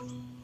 Bye.